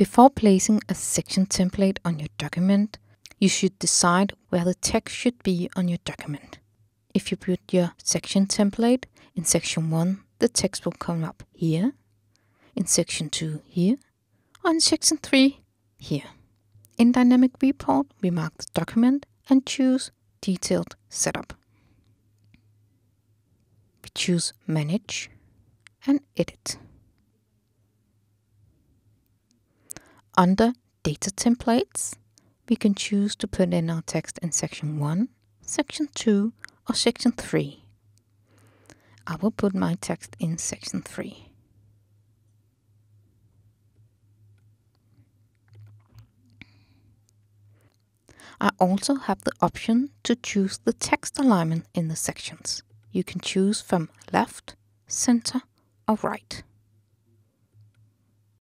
Before placing a section template on your document, you should decide where the text should be on your document. If you put your section template in section 1, the text will come up here, in section 2 here, or in section 3 here. In Dynamic Report, we mark the document and choose Detailed Setup. We choose Manage and Edit. Under Data Templates, we can choose to put in our text in section 1, section 2 or section 3. I will put my text in section 3. I also have the option to choose the text alignment in the sections. You can choose from left, center or right.